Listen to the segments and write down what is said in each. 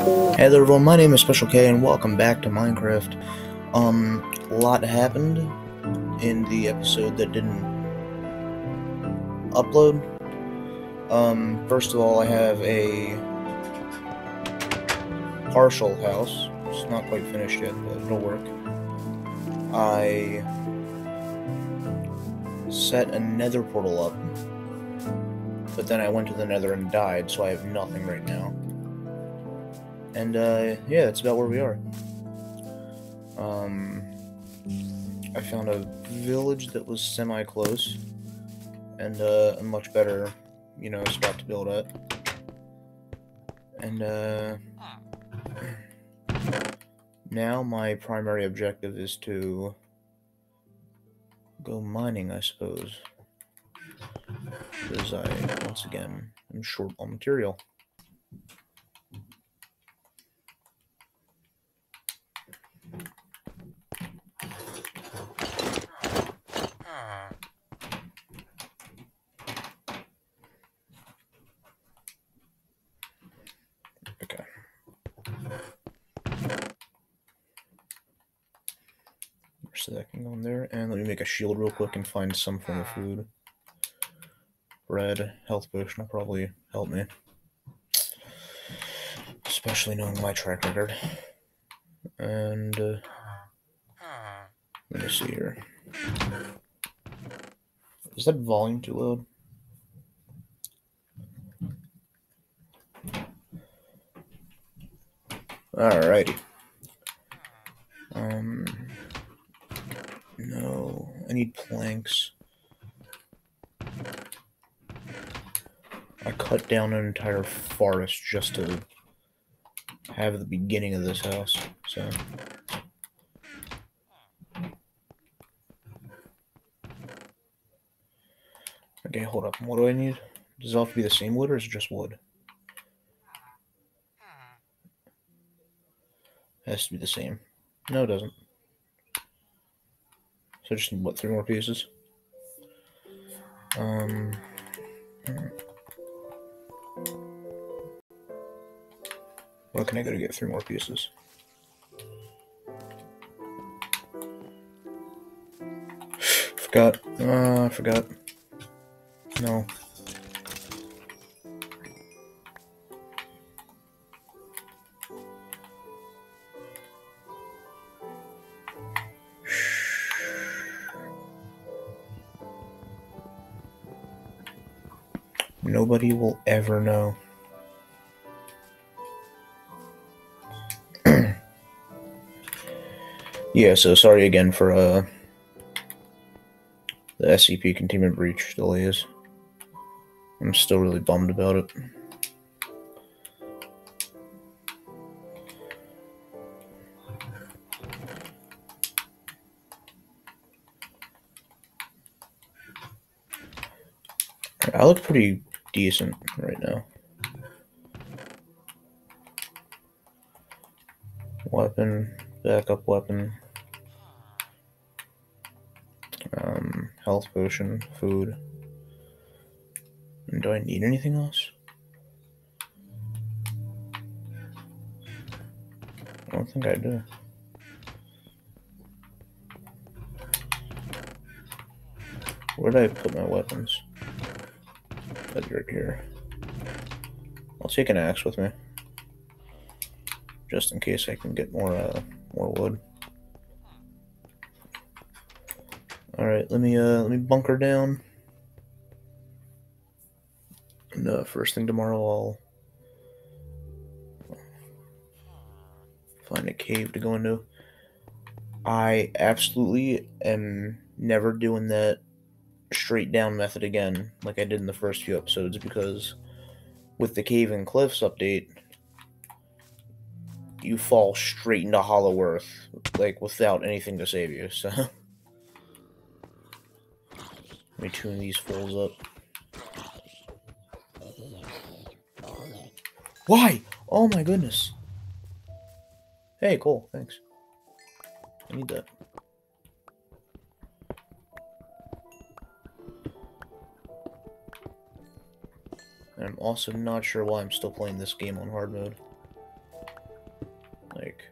Hey there everyone, my name is Special K and welcome back to Minecraft. Um, a lot happened in the episode that didn't upload. Um, first of all, I have a partial house. It's not quite finished yet, but it'll work. I set a nether portal up, but then I went to the nether and died, so I have nothing right now. And uh, yeah, that's about where we are. Um, I found a village that was semi-close, and uh, a much better, you know, spot to build at. And uh, now my primary objective is to go mining, I suppose. Because I, once again, am short on material. So that can go in there. And let me make a shield real quick and find some form of food. Bread, health potion will probably help me. Especially knowing my track record. And uh, let me see here. Is that volume too loud? Alrighty. Um, no, I need planks. I cut down an entire forest just to have the beginning of this house, so. Okay, hold up. What do I need? Does it have to be the same wood or is it just wood? It has to be the same. No, it doesn't. So I just need, what, three more pieces? Um... Where can I go to get three more pieces? Forgot. Uh, I forgot. No. Nobody will ever know. yeah, so sorry again for uh the SCP containment breach delays. I'm still really bummed about it. I look pretty decent right now. Weapon, backup weapon, um, health potion, food. And do I need anything else? I don't think I do. Where did I put my weapons? Right here. I'll take an axe with me. Just in case I can get more uh more wood. Alright, let me uh let me bunker down. And uh, first thing tomorrow I'll find a cave to go into. I absolutely am never doing that straight down method again, like I did in the first few episodes, because with the Cave and Cliffs update, you fall straight into Hollow Earth, like without anything to save you, so. Let me tune these fools up. Why? Oh my goodness. Hey, cool, thanks. I need that. I'm also not sure why I'm still playing this game on hard mode. Like,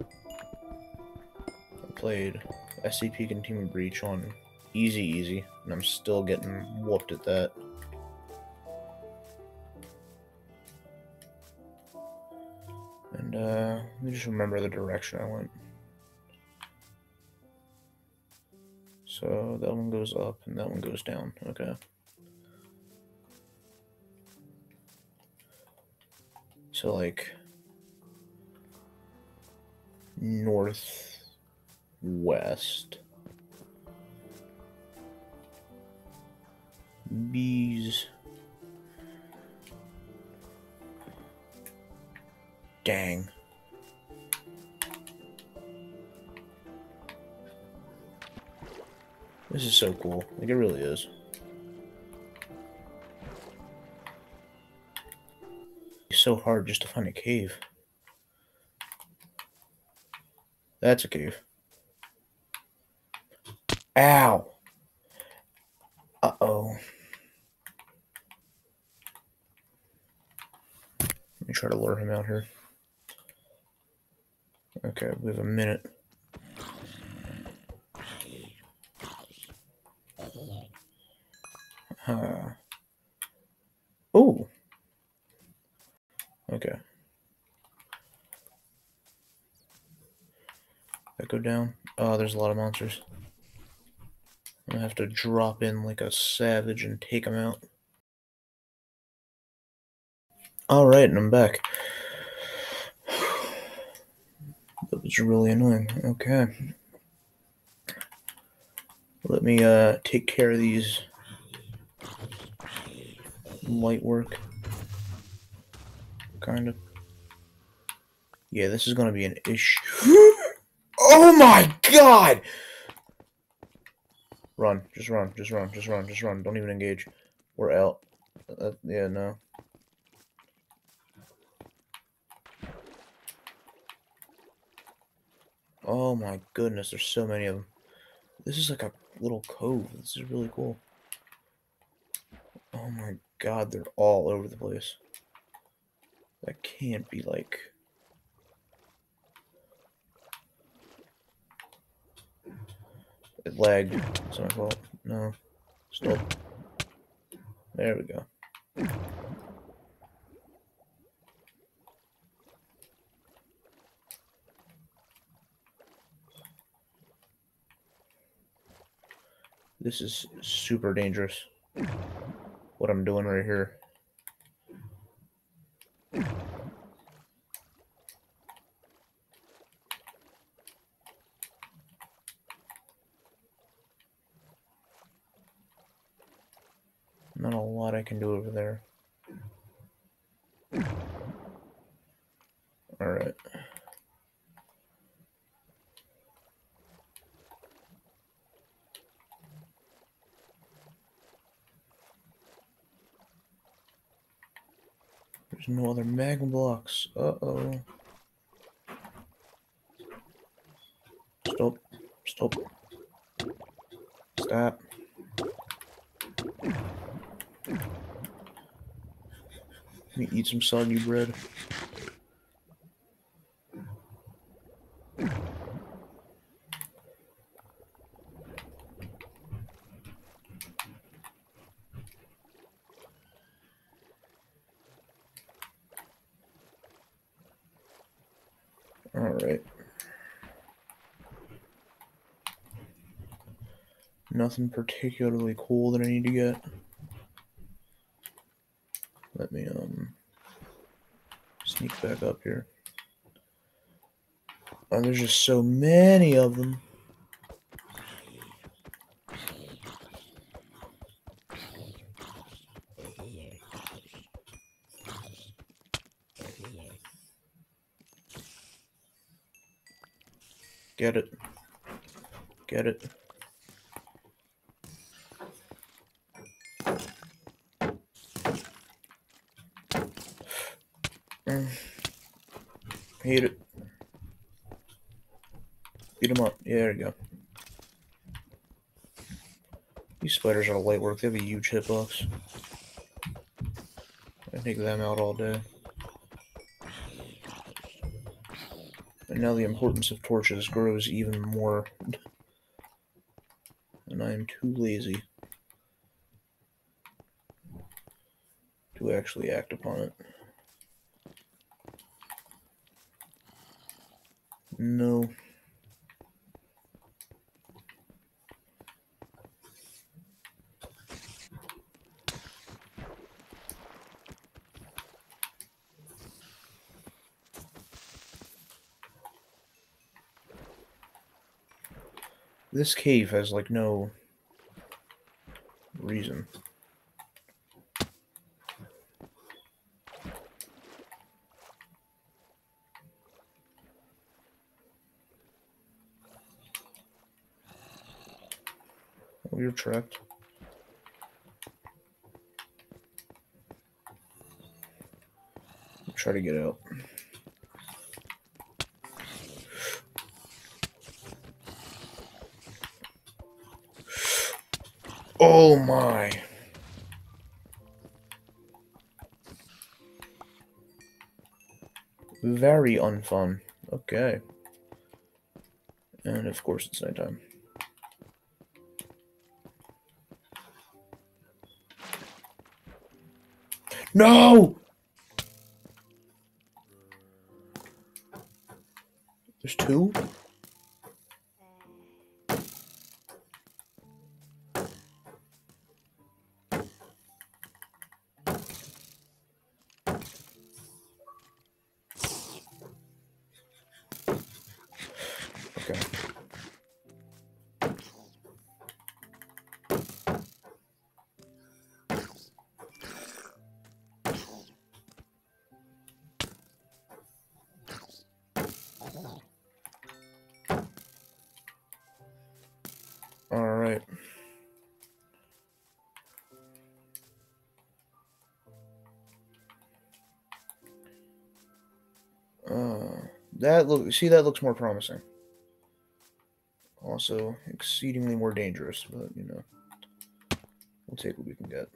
I played SCP Containment Breach on easy, easy, and I'm still getting whooped at that. And, uh, let me just remember the direction I went. So that one goes up and that one goes down. Okay. So, like, northwest. Bees. Dang. This is so cool. Like, it really is. So hard just to find a cave. That's a cave. Ow! Uh-oh. Let me try to lure him out here. Okay, we have a minute. Uh, oh. Okay. That go down. Oh, there's a lot of monsters. I'm gonna have to drop in like a savage and take them out. Alright, and I'm back. That was really annoying. Okay. Let me uh take care of these light work. Kind of. Yeah, this is gonna be an issue. oh my god! Run, just run, just run, just run, just run. Don't even engage. We're out. Uh, yeah, no. Oh my goodness, there's so many of them. This is like a little cove. This is really cool. Oh my god, they're all over the place. That can't be like. It lagged. It's my fault. No. Stop. There we go. This is super dangerous. What I'm doing right here. Not a lot I can do over there. Alright. There's no other magma blocks. Uh-oh. Stop. Stop. Stop. Let me eat some soggy bread. All right. Nothing particularly cool that I need to get. Let me um sneak back up here. Oh, there's just so many of them. Get it. Get it. Hit it. Beat him up. Yeah, there you go. These spiders are light work. They have a huge hitbox. I take them out all day. And now the importance of torches grows even more. And I am too lazy to actually act upon it. No. This cave has like no reason. Trapped. Try to get out. Oh my. Very unfun. Okay. And of course it's nighttime. No! All right. Uh, that look. See, that looks more promising. Also, exceedingly more dangerous, but you know, we'll take what we can get.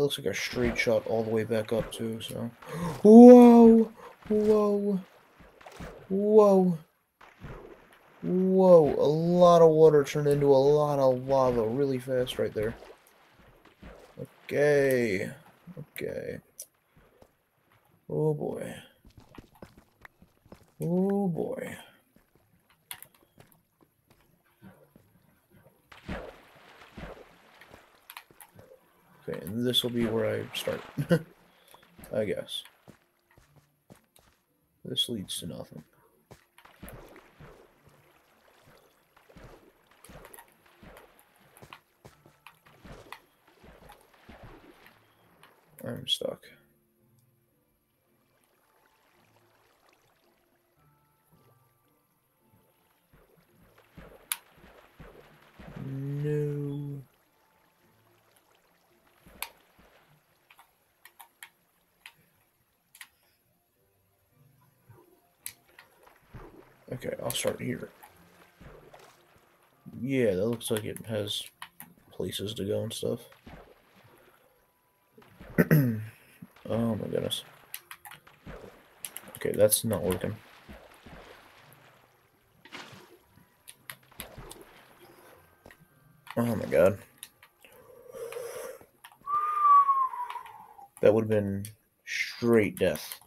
It looks like a straight shot all the way back up too, so. Whoa! Whoa! Whoa! Whoa! A lot of water turned into a lot of lava really fast right there. Okay. Okay. Oh boy. Oh boy. This will be where I start. I guess. This leads to nothing. I'm stuck. No. Okay, I'll start here. Yeah, that looks like it has places to go and stuff. oh my goodness. Okay, that's not working. Oh my god. That would have been straight death.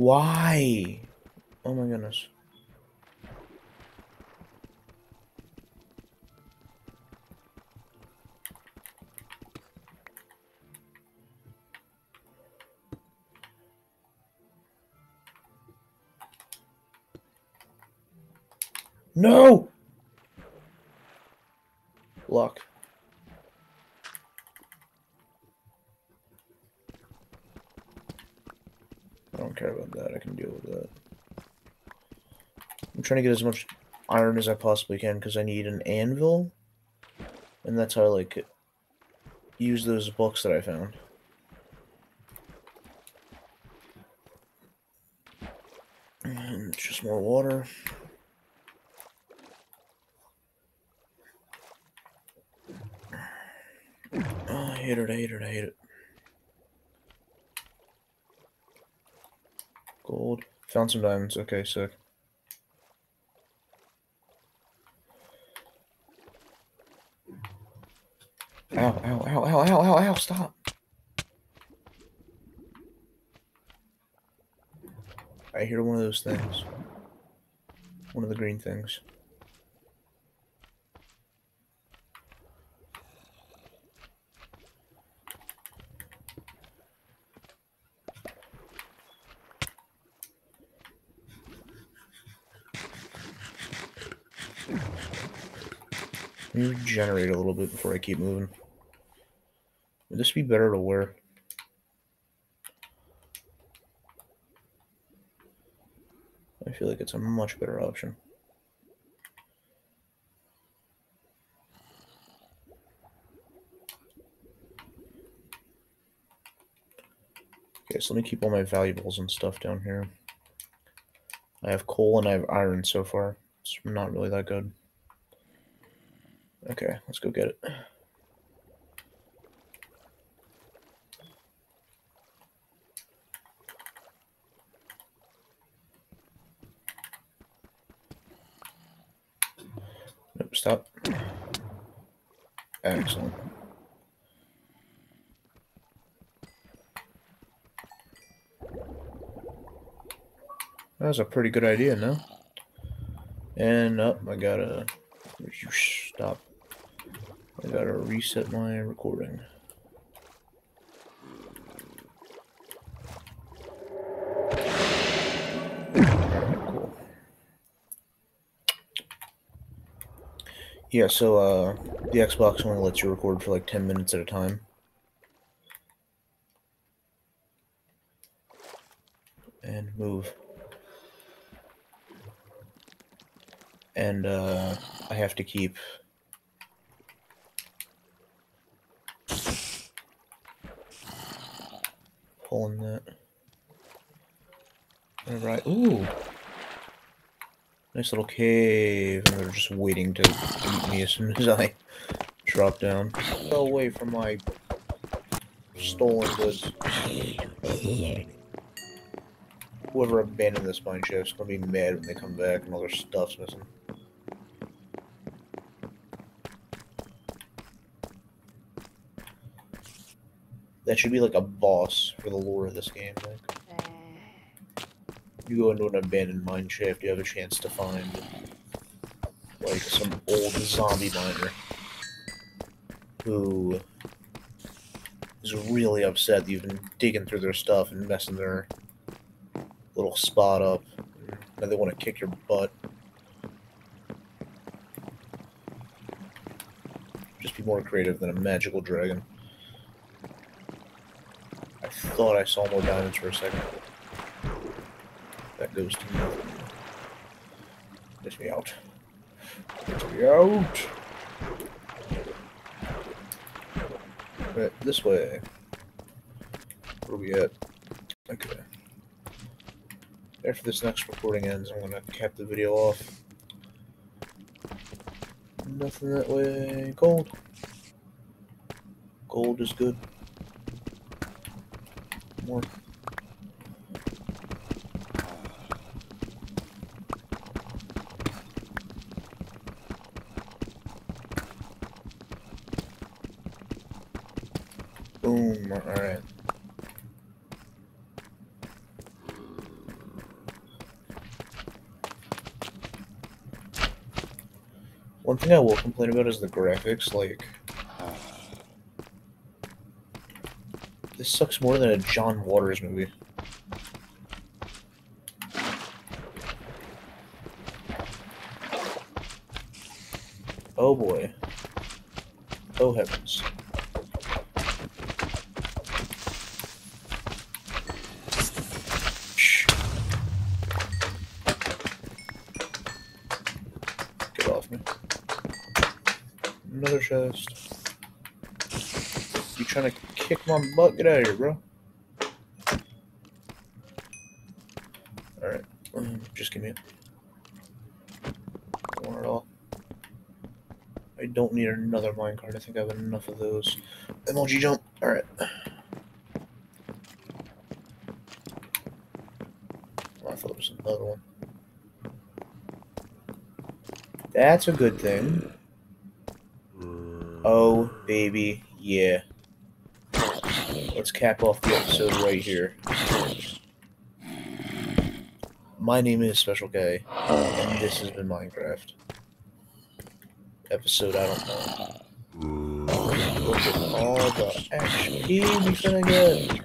Why? Oh my goodness. No! trying to get as much iron as I possibly can because I need an anvil. And that's how I like use those books that I found. And just more water. Oh, I hate it, I hate it, I hate it. Gold. Found some diamonds. Okay, sick. Ow, ow, ow, ow, ow, ow, ow, stop. I hear one of those things. One of the green things. Regenerate a little bit before I keep moving. Would this be better to wear? I feel like it's a much better option. Okay, so let me keep all my valuables and stuff down here. I have coal and I have iron so far. It's not really that good. Okay, let's go get it. Nope, stop. Excellent. That was a pretty good idea, no? And up, oh, I gotta stop. I gotta reset my recording. Yeah, so uh, the Xbox only lets you record for like 10 minutes at a time. And move. and uh, I have to keep pulling that. Alright, ooh! Nice little cave, and they're just waiting to eat me as soon as I drop down. Fell away from my stolen goods. Whoever abandoned this mine shaft is gonna be mad when they come back and all their stuff's missing. That should be like a boss for the lore of this game. Like, you go into an abandoned mine shaft, you have a chance to find like some old zombie miner who is really upset that you've been digging through their stuff and messing their little spot up. And they want to kick your butt. Just be more creative than a magical dragon thought I saw more diamonds for a second. That goes to nothing. Get me out. Get me out! Right, this way. Where are we at? Okay. After this next recording ends, I'm gonna cap the video off. Nothing that way. Gold. Gold is good more. Boom, alright. One thing I will complain about is the graphics, like... This sucks more than a John Waters movie. Oh boy. Oh heavens. Get off me. Another chest. You trying to kick my butt? Get out of here, bro. Alright. Um, just give me it. I want it all. I don't need another minecart. I think I have enough of those. MLG jump. Alright. I thought it was another one. That's a good thing. Oh, baby, yeah. Let's cap off the episode right here. My name is Special K, and this has been Minecraft. Episode, I don't know. Look at all the XP we finna get.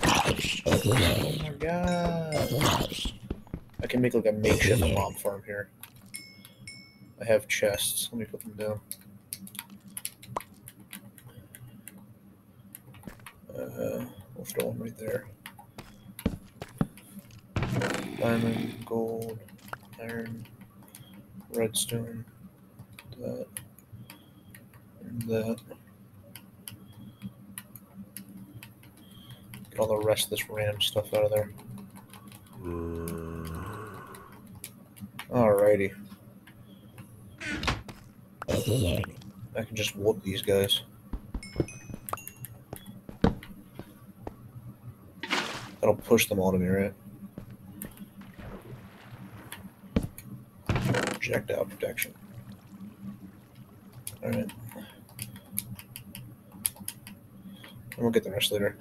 Oh my god. I can make like a makeshift mob farm here. I have chests. Let me put them down. Uh, we'll throw one right there. Diamond, gold, iron, redstone, that, and that. Get all the rest of this random stuff out of there. Alrighty. I can just whoop these guys. That'll push them all to me, right? Projectile protection. Alright. And we'll get the rest later.